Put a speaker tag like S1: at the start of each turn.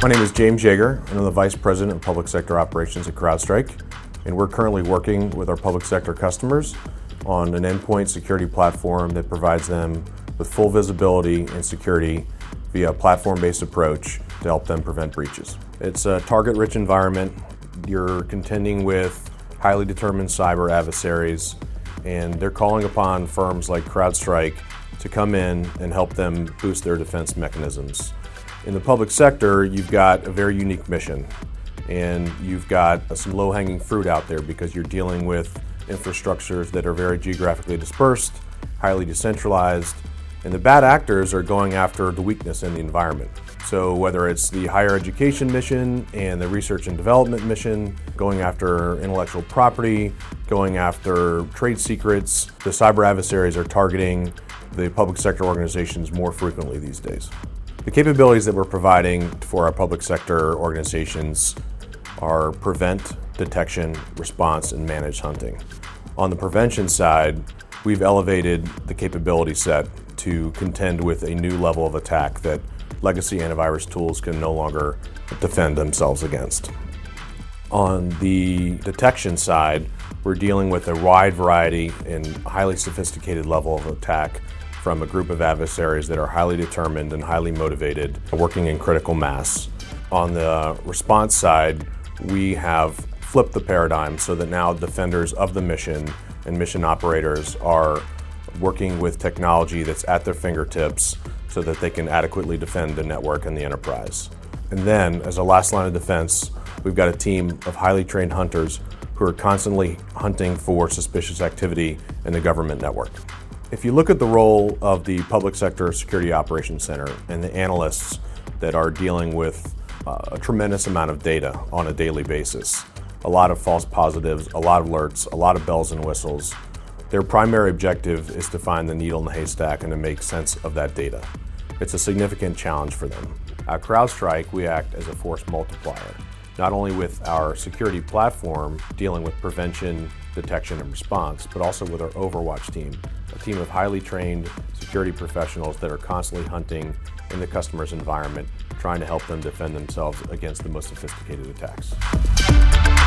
S1: My name is James Yeager, and I'm the Vice President of Public Sector Operations at CrowdStrike. And we're currently working with our public sector customers on an endpoint security platform that provides them with full visibility and security via a platform-based approach to help them prevent breaches. It's a target-rich environment. You're contending with highly determined cyber adversaries, and they're calling upon firms like CrowdStrike to come in and help them boost their defense mechanisms. In the public sector, you've got a very unique mission, and you've got some low-hanging fruit out there because you're dealing with infrastructures that are very geographically dispersed, highly decentralized, and the bad actors are going after the weakness in the environment. So whether it's the higher education mission and the research and development mission, going after intellectual property, going after trade secrets, the cyber adversaries are targeting the public sector organizations more frequently these days. The capabilities that we're providing for our public sector organizations are prevent, detection, response, and managed hunting. On the prevention side, we've elevated the capability set to contend with a new level of attack that legacy antivirus tools can no longer defend themselves against. On the detection side, we're dealing with a wide variety and highly sophisticated level of attack from a group of adversaries that are highly determined and highly motivated, working in critical mass. On the response side, we have flipped the paradigm so that now defenders of the mission and mission operators are working with technology that's at their fingertips so that they can adequately defend the network and the enterprise. And then, as a last line of defense, we've got a team of highly trained hunters who are constantly hunting for suspicious activity in the government network. If you look at the role of the Public Sector Security Operations Center and the analysts that are dealing with uh, a tremendous amount of data on a daily basis, a lot of false positives, a lot of alerts, a lot of bells and whistles, their primary objective is to find the needle in the haystack and to make sense of that data. It's a significant challenge for them. At CrowdStrike, we act as a force multiplier, not only with our security platform dealing with prevention, detection, and response, but also with our Overwatch team, a team of highly trained security professionals that are constantly hunting in the customer's environment, trying to help them defend themselves against the most sophisticated attacks.